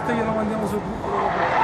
corta e lá mandamos o grupo.